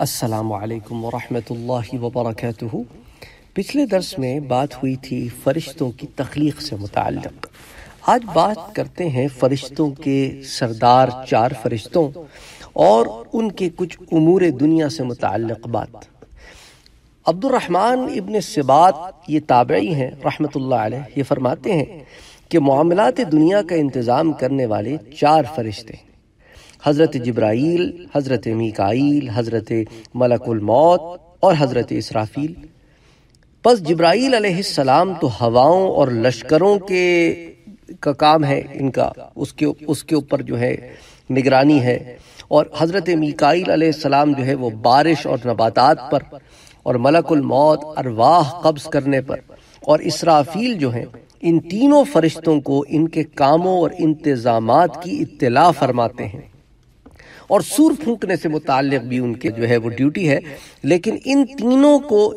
السلام علیکم ورحمۃ اللہ وبرکاتہ۔ پچھلے درس میں بات ہوئی تھی فرشتوں کی تخلیق سے متعلق۔ آج بات کرتے ہیں فرشتوں کے سردار چار فرشتوں اور ان کے کچھ امور دنیا سے متعلق بات۔ عبد الرحمن ابن سبات یہ تابعی ہیں، رحمۃ اللہ علیہ، یہ فرماتے ہیں کہ معاملات دنیا کا انتظام کرنے والے چار فرشتے حضرت جبرائیل، حضرت میکائیل، حضرت ملک الموت اور حضرت اسرافیل۔ پس جبرائیل علیہ السلام تو ہواؤں اور لشکروں کے کا کام ہے ان کا، اس کے اس کے اوپر جو ہے نگرانی ہے۔ اور حضرت میکائیل علیہ السلام جو ہے وہ بارش اور نباتات پر اور ملک الموت ارواح قبض کرنے پر اور اسرافیل جو ہیں، ان تینوں فرشتوں کو ان کے کاموں اور انتظامات کی اطلاع فرماتے ہیں۔ اور سور پھونکنے سے متعلق بھی ان کے جو ہے وہ ڈیوٹی ہے۔ لیکن ان تینوں کو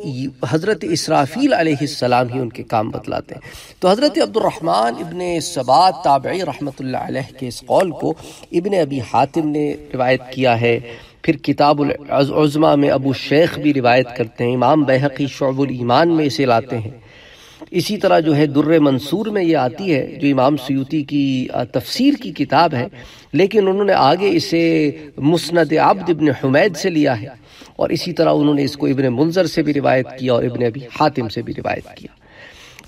حضرت اسرافیل علیہ السلام ہی ان کے کام بتلاتے ہیں۔ تو حضرت عبد الرحمن ابن سبات تابعی رحمۃ اللہ علیہ کے اس قول کو ابن ابی حاتم نے روایت کیا ہے۔ پھر کتاب العظمہ میں ابو شیخ بھی روایت کرتے ہیں۔ امام بحقی شعب الایمان میں اسے لاتے ہیں۔ اسی طرح جو ہے در منصور میں یہ آتی ہے، جو امام سیوتی کی تفسیر کی کتاب ہے، لیکن انہوں نے آگے اسے مسند عبد ابن حمید سے لیا ہے اور اسی طرح انہوں نے اس کو ابن منظر سے بھی روایت کیا اور ابن ابی حاتم سے بھی روایت کیا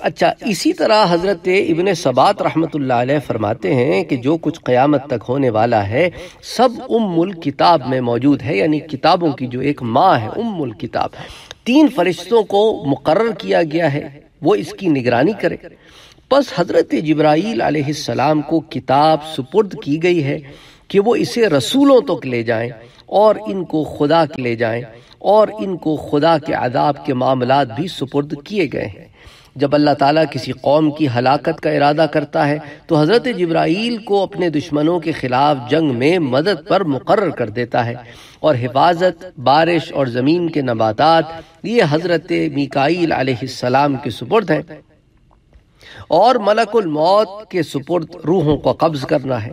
اچھا اسی طرح حضرت ابن سبات رحمت اللہ علیہ فرماتے ہیں کہ جو کچھ قیامت تک ہونے والا ہے، سب ام الکتاب میں موجود ہے یعنی کتابوں کی جو ایک ماں ہے، ام الکتاب، تین فرشتوں کو مقرر کیا گیا ہے۔ وہ اس کی نگرانی کرے۔ پس حضرت جبرائیل علیہ السلام کو کتاب سپرد کی گئی ہے کہ وہ اسے رسولوں تک لے جائیں اور ان کو خدا کے لے جائیں اور ان کو خدا کے عذاب کے معاملات بھی سپرد کیے گئے ہیں۔ جب اللہ تعالیٰ کسی قوم کی ہلاکت کا ارادہ کرتا ہے، تو حضرت جبرائیل کو اپنے دشمنوں کے خلاف جنگ میں مدد پر مقرر کر دیتا ہے۔ اور حفاظت، بارش اور زمین کے نباتات، یہ حضرت میکائیل علیہ السلام کے سپرد ہیں۔ اور ملک الموت کے سپرد روحوں کو قبض کرنا ہے۔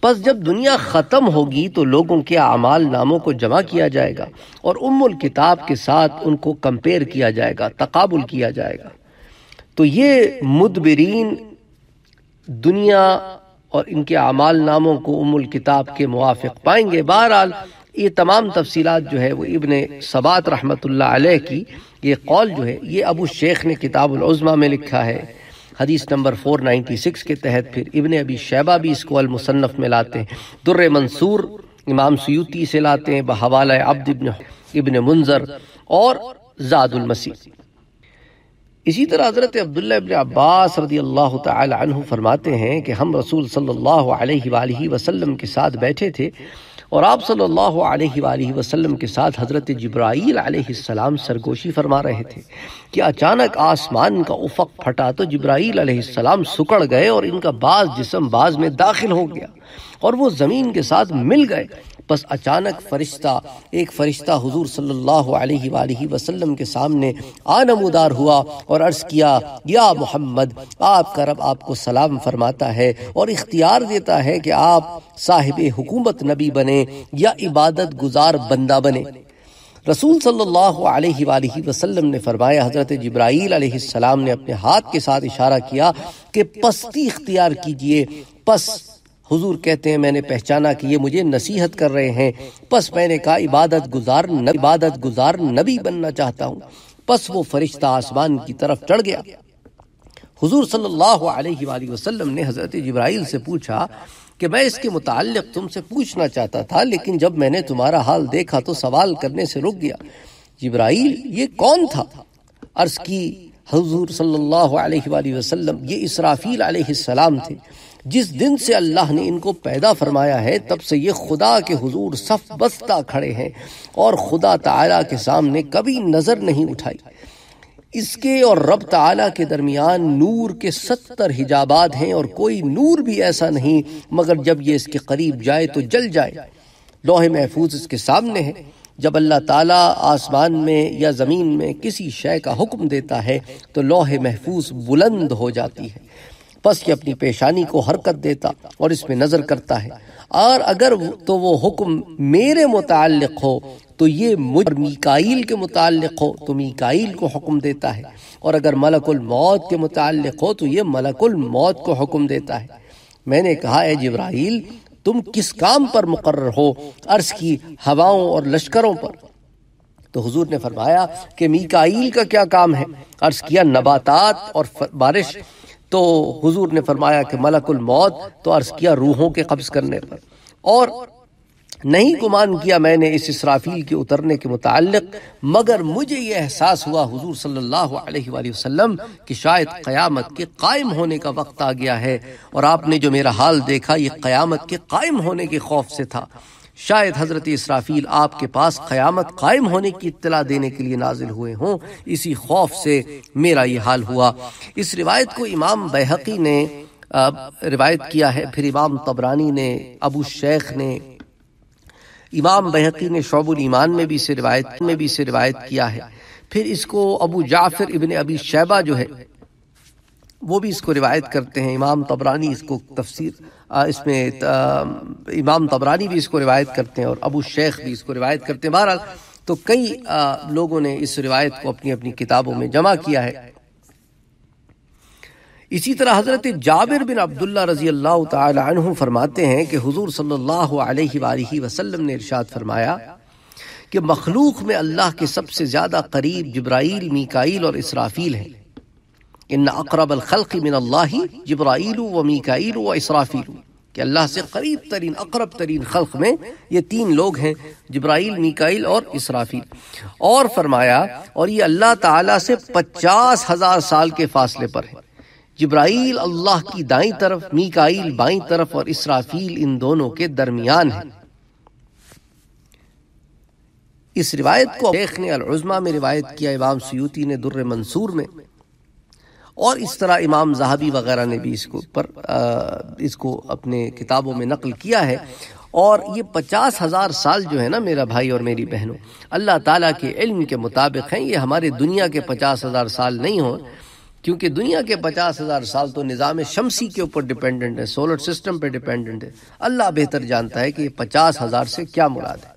پس جب دنیا ختم ہوگی تو لوگوں کے اعمال ناموں کو جمع کیا جائے گا اور ام الکتاب کے ساتھ ان کو کمپیر کیا جائے گا، تقابل کیا جائے گا۔ تو یہ مدبرین دنیا اور ان کے اعمال ناموں کو ام الکتاب کے موافق پائیں گے۔ بہرحال یہ تمام تفصیلات جو ہے وہ ابن سبات رحمت اللہ علیہ کی یہ قول جو ہے یہ ابو شیخ نے کتاب العظمہ میں لکھا ہے۔ حدیث نمبر 496 کے تحت پھر ابن ابی شیبہ بھی اس کو المصنف میں لاتے ہیں۔ در منصور امام سیوتی سے لاتے ہیں بحوالہ عبد ابن ابن منظر اور زاد المسیح۔ اسی طرح حضرت عبداللہ ابن عباس رضی اللہ تعالی عنہ فرماتے ہیں کہ ہم رسول صلی اللہ علیہ وآلہ وسلم کے ساتھ بیٹھے تھے اور آپ صلی اللہ علیہ وآلہ وسلم کے ساتھ حضرت جبرائیل علیہ السلام سرگوشی فرما رہے تھے کہ اچانک آسمان کا افق پھٹا تو جبرائیل علیہ السلام سکڑ گئے اور ان کا بعض جسم بعض میں داخل ہو گیا اور وہ زمین کے ساتھ مل گئے۔ بس اچانک فرشتہ، ایک فرشتہ حضور صلی اللہ علیہ وآلہ وسلم کے سامنے آنمودار ہوا اور عرض کیا، یا محمد، آپ کا رب آپ کو سلام فرماتا ہے اور اختیار دیتا ہے کہ آپ صاحب حکومت نبی بنے یا عبادت گزار بندہ بنے۔ رسول صلی اللہ علیہ وآلہ وسلم نے فرمایا، حضرت جبرائیل علیہ السلام نے اپنے ہاتھ کے ساتھ اشارہ کیا کہ پستی اختیار کیجیے۔ پس، حضور کہتے ہیں، میں نے پہچانا کہ یہ مجھے نصیحت کر رہے ہیں۔ پس، میں نے کہا، عبادت گزار عبادت گزار نبی بننا چاہتا ہوں۔ پس، وہ فرشتہ آسمان کی طرف چڑھ گیا۔ حضور صلی اللہ علیہ وآلہ وسلم نے حضرت جبرائیل سے پوچھا کہ میں اس کے متعلق تم سے پوچھنا چاہتا تھا، لیکن جب میں نے تمہارا حال دیکھا تو سوال کرنے سے رک گیا۔ جبرائیل، یہ کون تھا؟ عرض کی حضور صلی اللہ علیہ وآلہ وسلم، یہ اسرافیل علیہ السلام تھے۔ جس دن سے اللہ نے ان کو پیدا فرمایا ہے، تب سے یہ خدا کے حضور صف بستہ کھڑے ہیں اور خدا تعالیٰ کے سامنے کبھی نظر نہیں اٹھائی۔ اس کے اور رب تعالیٰ کے درمیان نور کے ستر حجابات ہیں اور کوئی نور بھی ایسا نہیں، مگر جب یہ اس کے قریب جائے تو جل جائے۔ لوح محفوظ اس کے سامنے ہے۔ جب اللہ تعالیٰ آسمان میں یا زمین میں کسی شے کا حکم دیتا ہے، تو لوح محفوظ بلند ہو جاتی ہے۔ پس یہ اپنی پیشانی کو حرکت دیتا اور اس میں نظر کرتا ہے۔ اور اگر تو وہ حکم میرے متعلق ہو تو یہ مجھ میکائیل کے متعلق ہو، تو میکائیل کو حکم دیتا ہے۔ اور اگر ملک الموت کے متعلق ہو، تو یہ ملک الموت کو حکم دیتا ہے۔ میں نے کہا، اے جبرائیل، تم کس کام پر مقرر ہو؟ عرض کی ہواؤں اور لشکروں پر۔ تو حضور نے فرمایا کہ میکائیل کا کیا کام ہے؟ عرض کیا نباتات اور بارش۔ تو حضور نے فرمایا کہ ملک الموت تو عرض کیا روحوں کے قبض کرنے پر۔ اور نہیں گمان کیا میں نے اس اسرافیل کے اترنے کے متعلق، مگر مجھے یہ احساس ہوا حضور صلی اللہ علیہ وآلہ وسلم کہ شاید قیامت کے قائم ہونے کا وقت آ گیا ہے اور آپ نے جو میرا حال دیکھا، یہ قیامت کے قائم ہونے کے خوف سے تھا۔ شاید حضرت اسرافیل آپ کے پاس قیامت قائم ہونے کی اطلاع دینے کے لیے نازل ہوئے ہوں، اسی خوف سے میرا یہ حال ہوا۔ اس روایت کو امام بحقی نے روایت کیا ہے۔ پھر امام طبرانی نے، ابو شیخ نے امام بحقی نے شعب الایمان میں بھی اسے روایت میں بھی اسے روایت کیا ہے۔ پھر اس کو ابو جعفر ابن ابی شیبہ جو ہے، وہ بھی اس کو روایت کرتے ہیں۔ امام طبرانی اس کو تفسیر اس میں امام طبرانی بھی اس کو روایت کرتے ہیں اور ابو شیخ بھی اس کو روایت کرتے ہیں۔ بہرحال تو کئی لوگوں نے اس روایت کو اپنی اپنی کتابوں میں جمع کیا ہے۔ اسی طرح حضرت جابر بن عبداللہ رضی اللہ تعالی عنہ فرماتے ہیں کہ حضور صلی اللہ علیہ وآلہ وسلم نے ارشاد فرمایا کہ مخلوق میں اللہ کے سب سے زیادہ قریب جبرائیل، میکائیل اور اسرافیل ہیں۔ ان اقرب الخلق من اللہ جبرائیل و میکائیل و اسرافیل۔ کہ اللہ سے قریب ترین، اقرب ترین خلق میں یہ تین لوگ ہیں، جبرائیل، میکائیل اور اسرافیل۔ اور فرمایا، اور یہ اللہ تعالی سے پچاس ہزار سال کے فاصلے پر ہے۔ جبرائیل اللہ کی دائیں طرف، میکائیل بائیں طرف اور اسرافیل ان دونوں کے درمیان ہیں۔ اس روایت کو شیخ نے العظمہ میں روایت کیا، امام سیوتی نے در منصور میں۔ اور اس طرح امام زہبی وغیرہ نے بھی اس کو پر اس کو اپنے کتابوں میں نقل کیا ہے۔ اور یہ پچاس ہزار سال جو ہے نا میرا بھائی اور میری بہنوں، اللہ تعالیٰ کے علم کے مطابق ہیں۔ یہ ہمارے دنیا کے پچاس ہزار سال نہیں ہوں۔ کیونکہ دنیا کے پچاس ہزار سال تو نظام شمسی کے اوپر ڈیپینڈنٹ ہے سولر سسٹم پہ ڈیپینڈنٹ ہے۔ اللہ بہتر جانتا ہے کہ یہ پچاس ہزار سے کیا مراد ہے۔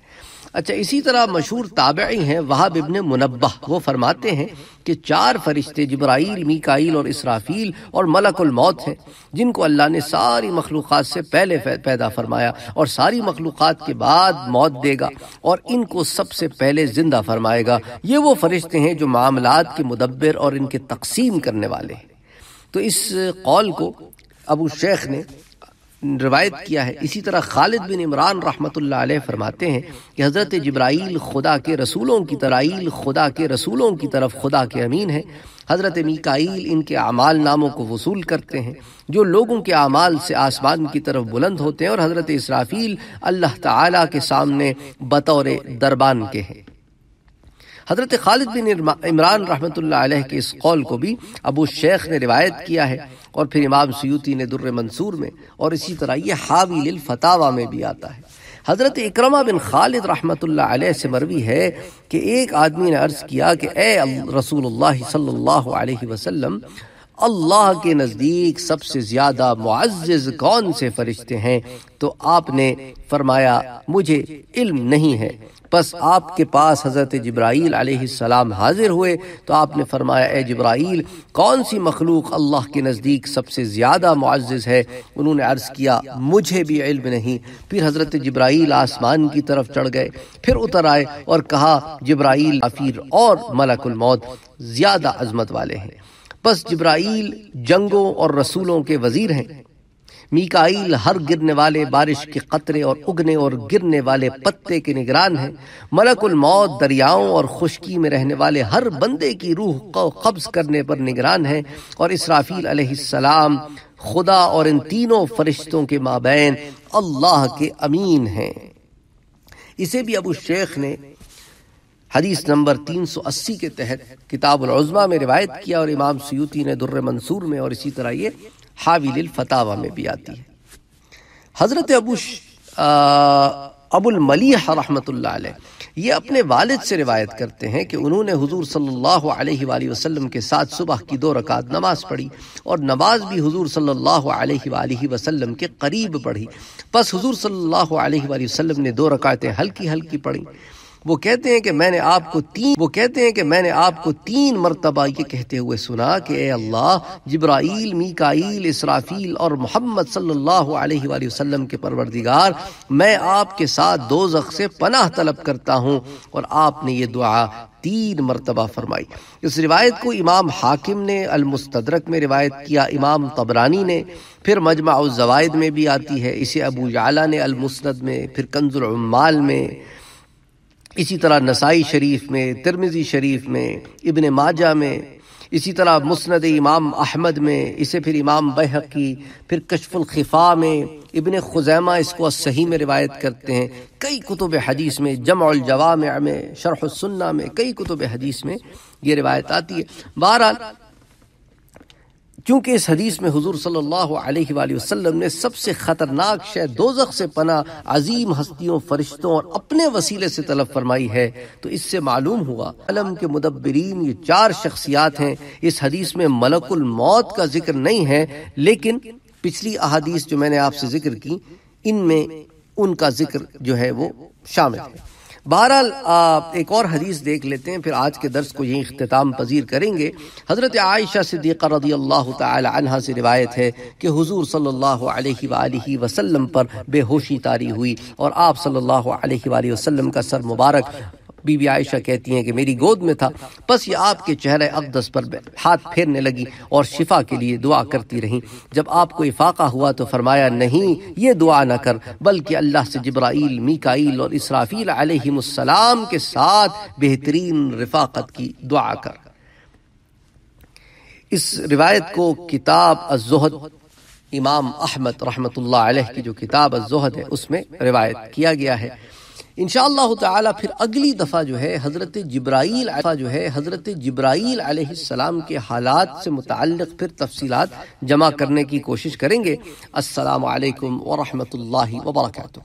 اچھا اسی طرح مشہور تابعی ہیں وہاب ابن منبہ۔ وہ فرماتے ہیں کہ چار فرشتے جبرائیل، میکائیل اور اسرافیل اور ملک الموت ہیں، جن کو اللہ نے ساری مخلوقات سے پہلے پیدا فرمایا اور ساری مخلوقات کے بعد موت دے گا اور ان کو سب سے پہلے زندہ فرمائے گا۔ یہ وہ فرشتے ہیں جو معاملات کے مدبر اور ان کے تقسیم کرنے والے ہیں۔ تو اس قول کو ابو شیخ نے روایت کیا ہے۔ اسی طرح خالد بن عمران رحمت اللہ علیہ فرماتے ہیں کہ حضرت جبرائیل خدا کے رسولوں کی ترائیل خدا کے رسولوں کی طرف خدا کے امین ہے حضرت میکائیل ان کے اعمال ناموں کو وصول کرتے ہیں، جو لوگوں کے اعمال سے آسمان کی طرف بلند ہوتے ہیں اور حضرت اسرافیل اللہ تعالی کے سامنے بطور دربان کے ہیں۔ حضرت خالد بن عمران رحمت اللہ علیہ کے اس قول کو بھی ابو شیخ نے روایت کیا ہے اور پھر امام سیوتی نے در منصور میں اور اسی طرح یہ حاوی للفتاوہ میں بھی آتا ہے۔ حضرت اکرمہ بن خالد رحمت اللہ علیہ سے مروی ہے کہ ایک آدمی نے عرض کیا کہ اے رسول اللہ صلی اللہ علیہ وسلم اللہ کے نزدیک سب سے زیادہ معزز کون سے فرشتے ہیں؟ تو آپ نے فرمایا، مجھے علم نہیں ہے۔ بس آپ کے پاس حضرت جبرائیل علیہ السلام حاضر ہوئے، تو آپ نے فرمایا، اے جبرائیل، کون سی مخلوق اللہ کے نزدیک سب سے زیادہ معزز ہے؟ انہوں نے عرض کیا، مجھے بھی علم نہیں۔ پھر حضرت جبرائیل آسمان کی طرف چڑھ گئے، پھر اتر آئے اور کہا، جبرائیل افیر اور ملک الموت، زیادہ عظمت والے ہیں۔ بس جبرائیل جنگوں اور رسولوں کے وزیر ہیں۔ میکائیل ہر گرنے والے بارش کے قطرے اور اگنے اور گرنے والے پتے کے نگران ہیں۔ ملک الموت دریاؤں اور خشکی میں رہنے والے ہر بندے کی روح کو قبض کرنے پر نگران ہیں۔ اور اسرافیل علیہ السلام خدا اور ان تینوں فرشتوں کے مابین اللہ کے امین ہیں۔ اسے بھی ابو شیخ نے حدیث نمبر تین سو اسی کے تحت کتاب العظمہ میں روایت کیا اور امام سیوتی نے در منصور میں اور اسی طرح یہ حاوی للفتاوہ میں بھی آتی ہے۔ حضرت ابو ابو الملیح رحمت اللہ علیہ یہ اپنے والد سے روایت کرتے ہیں کہ انہوں نے حضور صلی اللہ علیہ وآلہ وسلم کے ساتھ صبح کی دو رکعت نماز پڑھی اور نماز بھی حضور صلی اللہ علیہ وآلہ وسلم کے قریب پڑھی۔ پس حضور صلی اللہ علیہ وآلہ وسلم نے دو رکعتیں ہلکی ہلکی پڑھی وہ کہتے ہیں کہ میں نے آپ کو تین وہ کہتے ہیں کہ میں نے آپ کو تین مرتبہ یہ کہتے ہوئے سنا کہ اے اللہ، جبرائیل، میکائیل، اسرافیل اور محمد صلی اللہ علیہ وآلہ وسلم کے پروردگار، میں آپ کے ساتھ دوزخ سے پناہ طلب کرتا ہوں اور آپ نے یہ دعا تین مرتبہ فرمائی۔ اس روایت کو امام حاکم نے، المستدرک میں روایت کیا، امام طبرانی نے، پھر مجمع الزوائد میں بھی آتی ہے۔ اسے ابو جعلا نے، المسند میں، پھر کنز العمال میں اسی طرح نسائی شریف میں ترمزی شریف میں، ابن ماجہ میں، اسی طرح مسند امام احمد میں، اسے پھر امام بحقی، پھر کشف الخفا میں ابن خزیمہ اس کو صحیح میں روایت کرتے ہیں۔ کئی کتب حدیث میں، جمع الجوامع میں، شرح السنہ میں، کئی کتب حدیث میں یہ روایت آتی ہے۔ بہرحال کیونکہ اس حدیث میں حضور صلی اللہ علیہ وآلہ وسلم نے سب سے خطرناک شے دوزخ سے پناہ، عظیم ہستیوں، فرشتوں اور اپنے وسیلے سے طلب فرمائی ہے۔ تو اس سے معلوم ہوا، علم کے مدبرین یہ چار شخصیات ہیں۔ اس حدیث میں ملک الموت کا ذکر نہیں ہے، لیکن پچھلی احادیث جو میں نے آپ سے ذکر کی، ان میں ان کا ذکر جو ہے وہ شامل ہے۔ بہرحال ایک اور حدیث دیکھ لیتے ہیں، پھر آج کے درس کو یہ اختتام پذیر کریں گے۔ حضرت عائشہ صدیقہ رضی اللہ تعالی عنہ سے روایت ہے کہ حضور صلی اللہ علیہ وآلہ وسلم پر بے ہوشی تاری ہوئی اور آپ صلی اللہ علیہ وآلہ وسلم کا سر مبارک بی بی عائشہ کہتی ہیں کہ میری گود میں تھا بس یہ آپ کے چہرے اقدس پر ہاتھ پھیرنے لگی اور شفا کے لیے دعا کرتی رہیں جب آپ کو افاقہ ہوا تو فرمایا، نہیں، یہ دعا نہ کر، بلکہ اللہ سے جبرائیل، میکائیل اور اسرافیل علیہ السلام کے ساتھ بہترین رفاقت کی دعا کر۔ اس روایت کو کتاب الزہد، امام احمد رحمت اللہ علیہ کی جو کتاب الزہد ہے، اس میں روایت کیا گیا ہے۔ انشاءاللہ تعالی پھر اگلی دفعہ جو ہے حضرت جبرائیل جو ہے حضرت جبرائیل علیہ السلام کے حالات سے متعلق پھر تفصیلات جمع کرنے کی کوشش کریں گے۔ السلام علیکم ورحمۃ اللہ وبرکاتہ۔